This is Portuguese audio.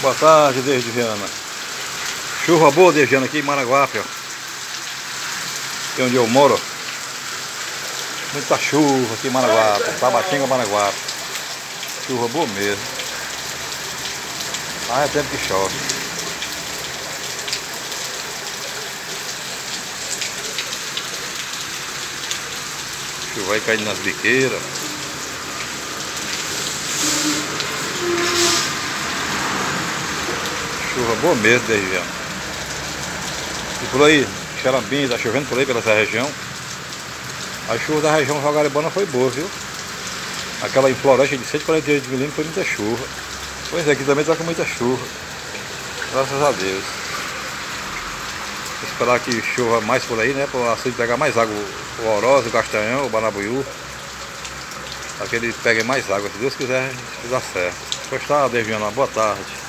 Boa tarde, desde Viana. Chuva boa desde Viana aqui em Maraguape, ó. Aqui onde eu moro. Muita chuva aqui em Maraguape, Tabatinga, Maraguape. Chuva boa mesmo. Ah, é tempo que chove. Chuva vai caindo nas biqueiras. Chuva boa mesmo da região. E por aí, Xarambim, tá chovendo por aí pela essa região. A chuva da região Jaguaribana foi boa, viu? Aquela em Floresta de 148 milímetros foi muita chuva. Pois é, aqui também tá com muita chuva. Graças a Deus. Esperar que chova mais por aí, né? Para o açude pegar mais água. O Orosa, o Castanhão, o Banabuiú. Para que ele pegue mais água. Se Deus quiser, se dá certo. Pois tá, Deviana, boa tarde.